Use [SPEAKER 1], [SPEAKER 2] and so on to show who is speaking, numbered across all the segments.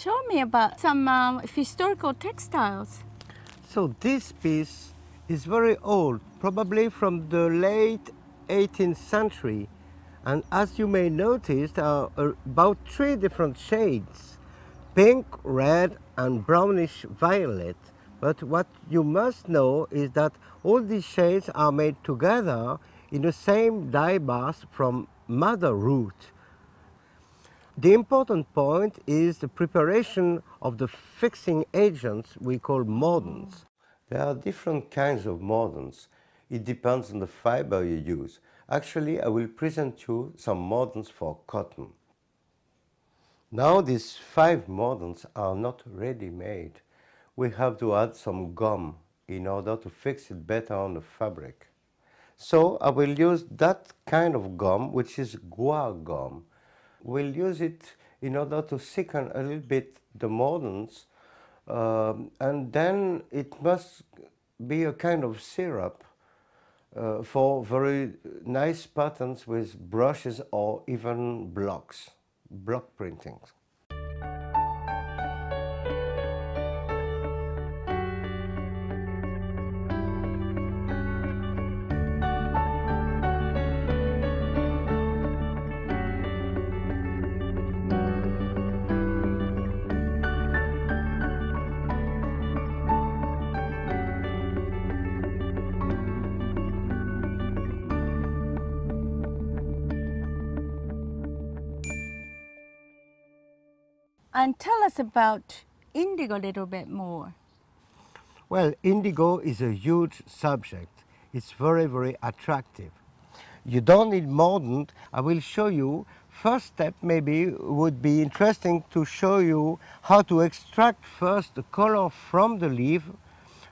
[SPEAKER 1] Show me about some um, historical textiles.
[SPEAKER 2] So this piece is very old, probably from the late 18th century. And as you may notice, there are about three different shades, pink, red, and brownish violet. But what you must know is that all these shades are made together in the same dye bath from madder root. The important point is the preparation of the fixing agents we call mordants. There are different kinds of mordants. It depends on the fiber you use. Actually, I will present you some mordants for cotton. Now these five mordants are not ready-made we have to add some gum in order to fix it better on the fabric. So I will use that kind of gum, which is guar gum. We'll use it in order to thicken a little bit the mordants, um, and then it must be a kind of syrup uh, for very nice patterns with brushes or even blocks, block printings.
[SPEAKER 1] And tell us about indigo a little bit more.
[SPEAKER 2] Well, indigo is a huge subject. It's very, very attractive. You don't need mordant. I will show you. First step maybe would be interesting to show you how to extract first the color from the leaf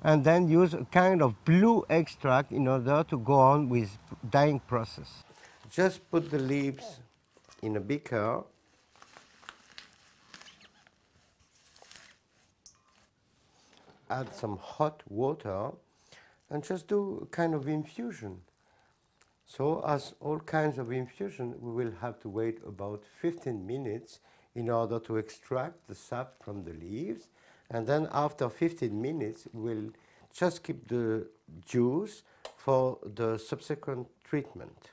[SPEAKER 2] and then use a kind of blue extract in order to go on with dyeing process. Just put the leaves in a beaker add some hot water and just do a kind of infusion. So as all kinds of infusion, we will have to wait about 15 minutes in order to extract the sap from the leaves. And then after 15 minutes, we'll just keep the juice for the subsequent treatment.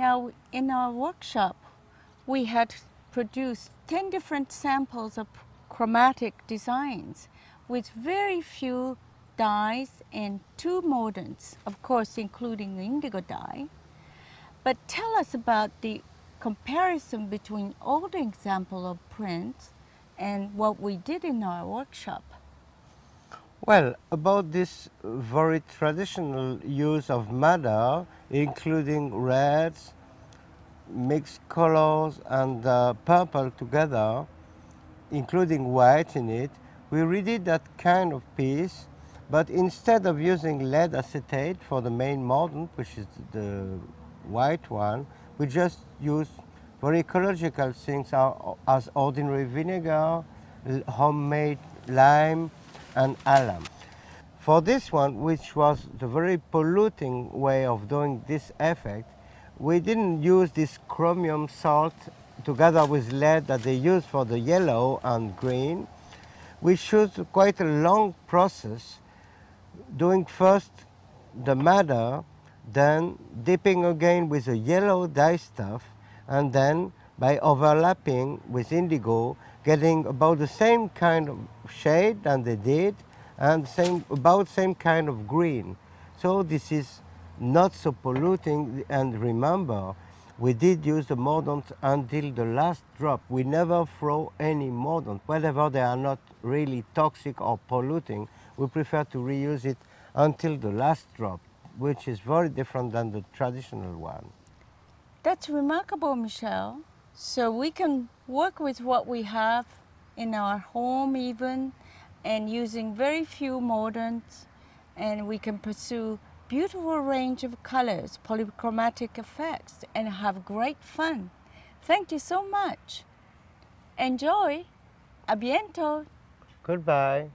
[SPEAKER 1] Now, in our workshop, we had produced 10 different samples of chromatic designs with very few dyes and two mordants, of course, including the indigo dye. But tell us about the comparison between the example of prints and what we did in our workshop.
[SPEAKER 2] Well, about this very traditional use of madder, including reds, mixed colors and uh, purple together, including white in it, we redid that kind of piece, but instead of using lead acetate for the main mordant, which is the white one, we just use very ecological things as ordinary vinegar, homemade lime, and alum. For this one, which was the very polluting way of doing this effect, we didn't use this chromium salt together with lead that they use for the yellow and green. We chose quite a long process, doing first the madder, then dipping again with a yellow dye stuff, and then by overlapping with indigo, getting about the same kind of shade than they did and same, about same kind of green. So this is not so polluting and remember we did use the mordant until the last drop. We never throw any mordant. Whenever they are not really toxic or polluting, we prefer to reuse it until the last drop, which is very different than the traditional one.
[SPEAKER 1] That's remarkable, Michel. So we can work with what we have in our home even and using very few mordants and we can pursue beautiful range of colors, polychromatic effects and have great fun. Thank you so much. Enjoy. A.
[SPEAKER 2] Goodbye.